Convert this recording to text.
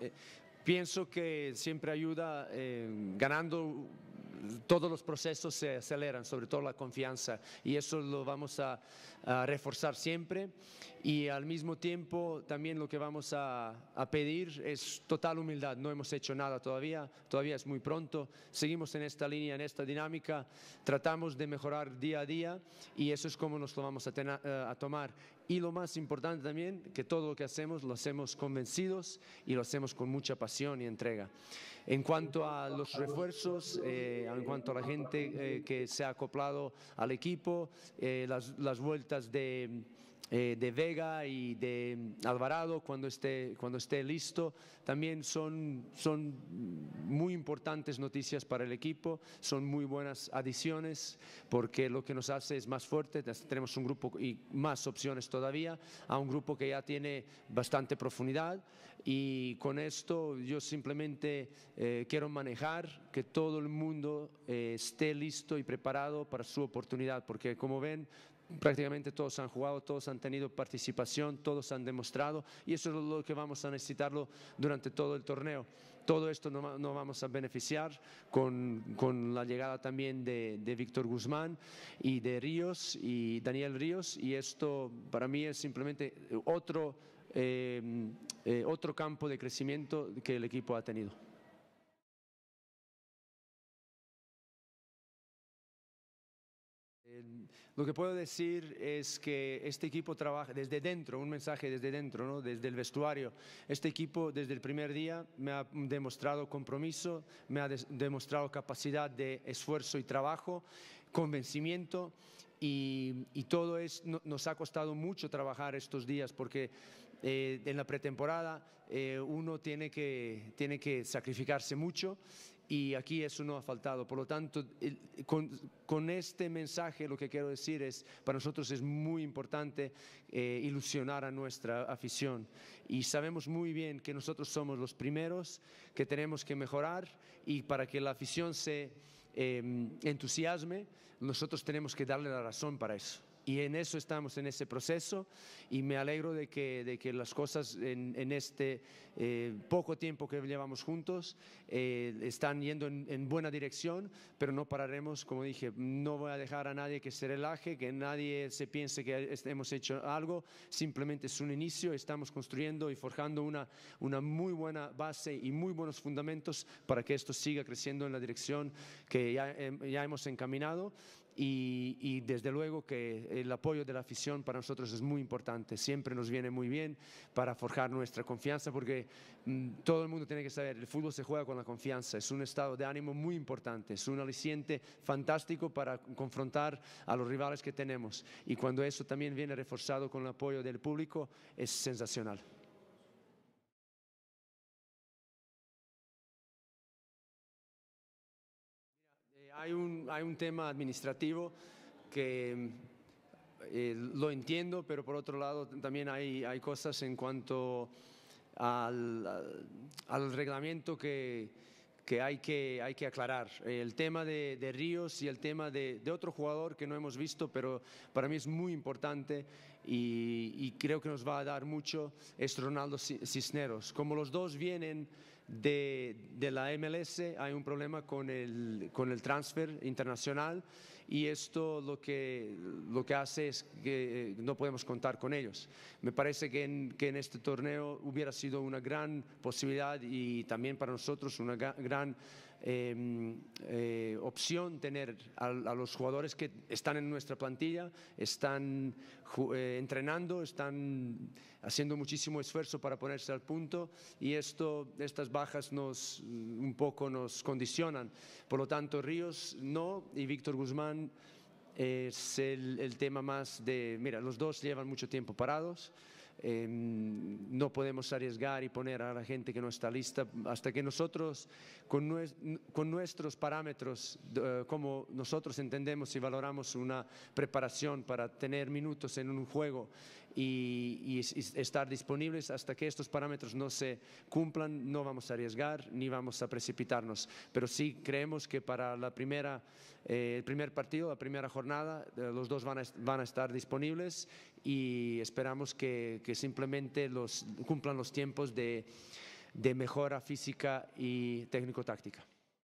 Eh, pienso que siempre ayuda eh, ganando todos los procesos se aceleran, sobre todo la confianza, y eso lo vamos a, reforzar siempre. Y al mismo tiempo, también lo que vamos a, pedir es total humildad. No hemos hecho nada todavía, todavía es muy pronto. Seguimos en esta línea, en esta dinámica, tratamos de mejorar día a día y eso es como nos lo vamos a, eh, a tomar. Y lo más importante también, que todo lo que hacemos lo hacemos convencidos y lo hacemos con mucha pasión y entrega. En cuanto a los refuerzos, eh, en cuanto a la gente eh, que se ha acoplado al equipo, eh, las, las vueltas de eh, de Vega y de Alvarado cuando esté, cuando esté listo. También son, son muy importantes noticias para el equipo, son muy buenas adiciones porque lo que nos hace es más fuerte, tenemos un grupo y más opciones todavía, a un grupo que ya tiene bastante profundidad. Y con esto yo simplemente eh, quiero manejar que todo el mundo eh, esté listo y preparado para su oportunidad porque como ven prácticamente todos han jugado, todos han tenido participación, todos han demostrado y eso es lo que vamos a necesitarlo durante todo el torneo. Todo esto no, no vamos a beneficiar con, con la llegada también de, de, Víctor Guzmán y de Ríos y Daniel Ríos y esto para mí es simplemente otro, eh, eh, otro campo de crecimiento que el equipo ha tenido. Lo que puedo decir es que este equipo trabaja desde dentro, un mensaje desde dentro, ¿no? desde el vestuario. Este equipo desde el primer día me ha demostrado compromiso, me ha demostrado capacidad de esfuerzo y trabajo, convencimiento. Y, todo es, nos ha costado mucho trabajar estos días porque eh, en la pretemporada eh, uno tiene que, tiene que sacrificarse mucho y aquí eso no ha faltado. Por lo tanto, con, este mensaje lo que quiero decir es, para nosotros es muy importante eh, ilusionar a nuestra afición y sabemos muy bien que nosotros somos los primeros que tenemos que mejorar y para que la afición se em, entusiasme, nosotros tenemos que darle la razón para eso y en eso estamos, en ese proceso, y me alegro de que, de que las cosas en, este eh, poco tiempo que llevamos juntos eh, están yendo en, buena dirección, pero no pararemos, como dije, no voy a dejar a nadie que se relaje, que nadie se piense que hemos hecho algo, simplemente es un inicio, estamos construyendo y forjando una, una muy buena base y muy buenos fundamentos para que esto siga creciendo en la dirección que ya, ya hemos encaminado y, desde luego que el apoyo de la afición para nosotros es muy importante, siempre nos viene muy bien para forjar nuestra confianza porque mm, todo el mundo tiene que saber, el fútbol se juega con la confianza, es un estado de ánimo muy importante, es un aliciente fantástico para confrontar a los rivales que tenemos y cuando eso también viene reforzado con el apoyo del público es sensacional. Hay un, hay un tema administrativo que eh, lo entiendo, pero por otro lado también hay, hay cosas en cuanto al, al reglamento que, que hay que, hay que aclarar. El tema de, de Ríos y el tema de, de, otro jugador que no hemos visto, pero para mí es muy importante y, y, creo que nos va a dar mucho, es Ronaldo Cisneros. Como los dos vienen de, de, la MLS hay un problema con el, con el transfer internacional y esto lo que, lo que hace es que eh, no podemos contar con ellos. Me parece que en, que en este torneo hubiera sido una gran posibilidad y también para nosotros una gran Em, eh, opción tener a, los jugadores que están en nuestra plantilla, están eh, entrenando, están haciendo muchísimo esfuerzo para ponerse al punto y esto, estas bajas nos, un poco nos condicionan. Por lo tanto, Ríos no y Víctor Guzmán es el, el tema más de, mira, los dos llevan mucho tiempo parados. Em, no podemos arriesgar y poner a la gente que no está lista hasta que nosotros, con, nuestros parámetros, eh, como nosotros entendemos y valoramos una preparación para tener minutos en un juego y, estar disponibles hasta que estos parámetros no se cumplan, no vamos a arriesgar ni vamos a precipitarnos. Pero sí creemos que para la primera, eh, el primer partido, la primera jornada, eh, los dos van a, estar disponibles y esperamos que, que simplemente los, cumplan los tiempos de de mejora física y técnico-táctica.